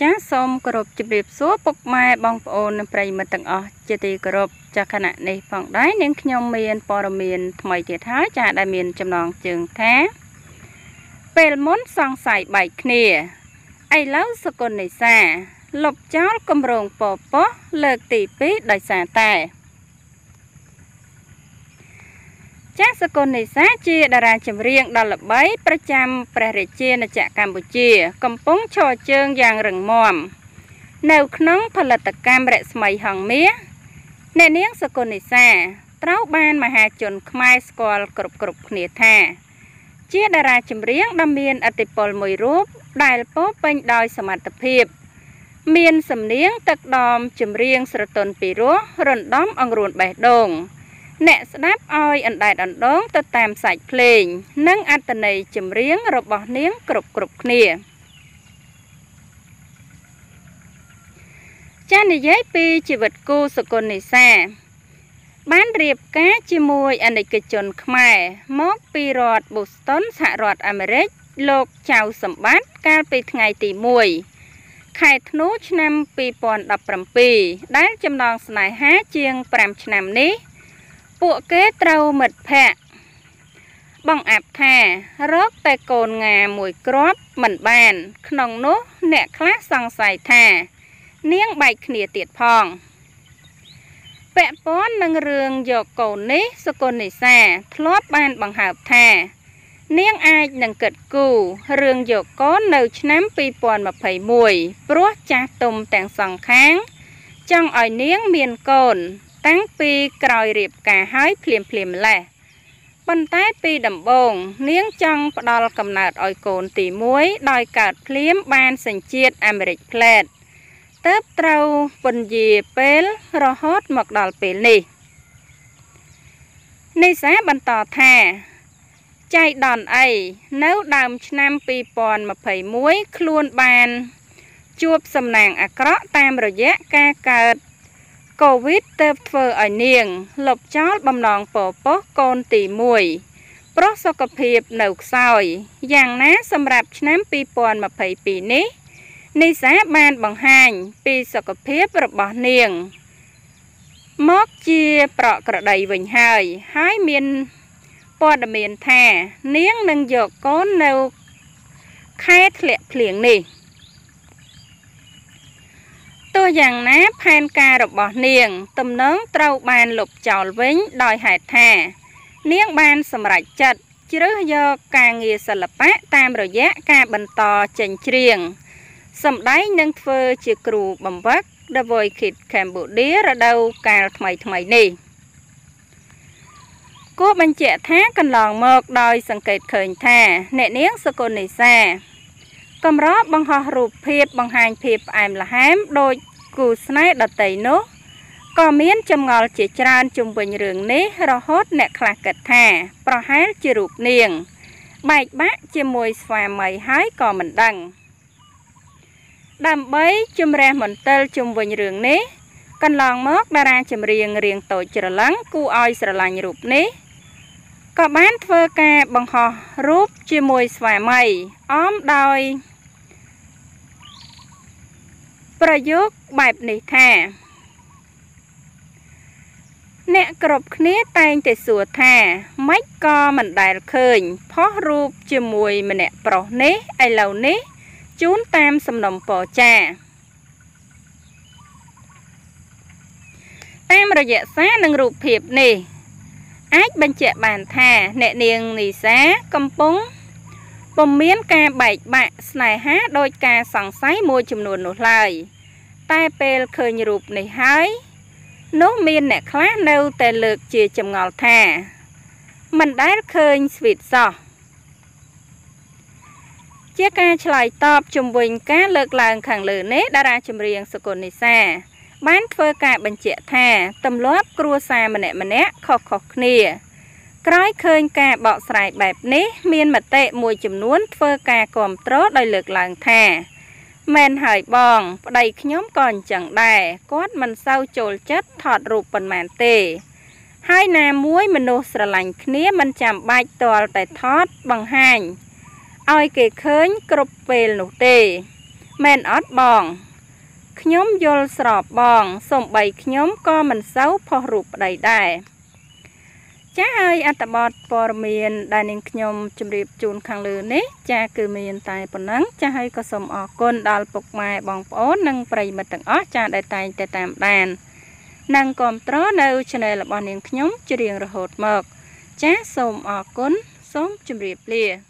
ចាសសូមគោរពជម្រាបសួរពុកម៉ែបងប្អូននិងប្រិយមិត្តទាំងអស់ជាទីគោរពចាសខណៈនេះផងដែរនាងខ្ញុំមានព័ត៌មានថ្មីទៀតហើយចាសដែលមានចំណងជើងថា ពេលមុនសង្ស័យបែកគ្នាឥឡូវសកលនេសាលុបចោលគម្រោងពប៉ុសលើកទី2ដោយសារតែ ចាស់សកលនេសាជាតារាចម្រៀងដ៏ល្បីប្រចាំព្រះរាជាណាចក្រកម្ពុជា កំពុងឈរជើងយ៉ាងរឹងមាំនៅក្នុងផលិតកម្មរស្មីហងមាសអ្នកនាងសកលនេសាត្រូវបានមហាជនខ្មែរស្គាល់គ្រប់គ្រប់គ្នាថា ជាតារាចម្រៀងដ៏មានឥទ្ធិពលមួយរូបដែលពោពេញដោយសមត្ថភាព មានសំនៀងទឹកដមចម្រៀងស្រទន់ពីរោះរំដំអង្រួនបេះដូង អ្នកស្ដាប់ឲ្យអណ្ដែតអណ្ដងទៅតាមសាច់ភ្លេង និងអត្តន័យចម្រៀងរបស់នាងគ្រប់គ្រប់គ្នាចានិយាយពីជីវិតគូសកលនេសា បានរៀបការជាមួយអនិកជនខ្មែរមកពីរដ្ឋ Boston សហរដ្ឋអាមេរិកលោកចៅសម្បត្តិកាលពីថ្ងៃទី1ខែធ្នូឆ្នាំ2017ដែលចំណងស្នេហាជាង5ឆ្នាំនេះ ពួកគេត្រូវមិត្តភ័ក្តិបងអាប់ថារកតែកូនងាមួយគ្រាប់មិនបាន ក្នុងនោះអ្នកខ្លះសង្ស័យថា នាងបែកគ្នាទៀតផងពាក់ព័ន្ធនឹងរឿងយកកូននេះសកលនិសាធ្លាប់បានបង្ហើបថា នាងអាចនឹងគិតគូររឿងយកកូននៅឆ្នាំ2021ព្រោះចាស់ទុំទាំងសងខាង ចង់ឲ្យនាងមានកូន តាំងពីក្រោយរៀបការហើយភ្លាមភ្លាមម្លេះប៉ុន្តែពីដំបូងនាងចង់ផ្ដល់កំណើតឲ្យកូនទី1ដោយកើតភ្លាមបានសញ្ជាតិអាមេរិកផ្លែតទៅត្រូវពន្យាពេលរហូតមកដល់ពេលនេះនេសាបន្តថាចៃដនអីនៅដើមឆ្នាំ2021ខ្លួនបានជួបសំណាងអាក្រក់តាមរយៈការកើត កូវីដទើបធ្វើឲ្យនាងលុបចោលបំណងពប៉ុសកូនទី1ប្រុសសុខភាពនៅខ្សោយយ៉ាងណាសម្រាប់ឆ្នាំ2022នេះនីសាបានបង្ហាញពីសុខភាពរបស់នាង មកជាប្រក្រតីវិញហើយហើយមានព័ត៌មានថា នាងនឹងយកកូននៅខែធ្លាក់ភ្លៀងនេះទោះ យ៉ាងណាផែនការរបស់នាង ទំនងត្រូវបានលុបចោលវិញដោយហេតុថា នាងបានសម្រេចចិត្តជ្រើសយកការងារសិល្បៈតាមរយៈការបន្តចេញច្រៀងសម្ដែងនឹងធ្វើជាគ្រូបំវឹក The Voice Kids Cambodia រដូវកាលថ្មីថ្មីនេះគួរបញ្ជាក់ថាកន្លងមកដោយសង្កេតឃើញថា អ្នកនាងសកលនេសាកម្របង្ហោះរូបភាពបង្ហាញភាពផ្អែមល្ហែមដូច គូស្នេហ៍ដតីនោះក៏មានចម្ងល់ជាច្រើនជុំវិញរឿងនេះរហូតអ្នកខ្លះគិតថា ប្រហែលជារូបនាង បែកបាក់ជាមួយស្វាមីហើយក៏មិនដឹង ដើម្បីជំរះមន្ទិលជុំវិញរឿងនេះកន្លងមកតារាចម្រៀងរៀងតូចច្រឡឹងគូឲ្យស្រឡាញ់រូបនេះក៏បានធ្វើការបង្ហោះរូបជាមួយស្វាមីអមដោយ ប្រយោគបែបនេះថា អ្នកគ្រប់គ្នាតែងតែសួរថាម៉េចក៏មិនដែលឃើញផុសរូបជាមួយម្នាក់ប្រុសនេះឥឡូវនេះជូនតាមសំណុំពរចាតាមរយៈសារនិងរូបភាពនេះ អាចបញ្ជាក់បានថា អ្នកនាងនីសាកំពុងពុំមានការបែកបាក់ស្នេហាដោយការសង្ស័យមួយចំនួននោះឡើយ តែពេលឃើញរូបនេះហើយនោះមានអ្នកខ្លះនៅតែលើកជាចម្ងល់ថា មិនដែលឃើញស្វីតសោះជាការឆ្លើយតបជំវិញការលើកឡើងខាងលើនេះតារាចម្រៀងសកលនិសា បានធ្វើការបញ្ជាក់ថាទម្លាប់គ្រួសារម្នាក់ម្នាក់ខុសៗគ្នា ក្រោយឃើញការបកស្រាយបែបនេះ មានមតិមួយចំនួនធ្វើការគ្រប់គ្រងដោយលើកឡើងថា មែនហើយបង ប្តីខ្ញុំក៏អញ្ចឹងដែរគាត់មិនសូវចូលចិត្តថតរូបប៉ុន្មានទេ ហើយណាមួយមនុស្សស្រឡាញ់គ្នាមិនចាំបាច់ទាល់តែថតបង្ហាញឲ្យគេឃើញគ្រប់ពេលនោះទេមែនអត់បងខ្ញុំយល់ស្របបងសំបីខ្ញុំក៏មិនសូវផុសរូបប្តីដែរចា ហើយអត្តបទព័ត៌មាន ដែលនាងខ្ញុំជម្រាបជូនខាងលើនេះចាគឺមានតែប៉ុណ្ណឹងចាហើយក៏សូមអរគុណដល់ពុកម៉ែបងប្អូននិងប្រិយមិត្តទាំងអស់ចាដែលតែងតែតាមដាន និងគាំទ្រនៅ Channel របស់នាងខ្ញុំ ជារៀងរហូតមក ចាសូមអរគុណសូមជម្រាបលា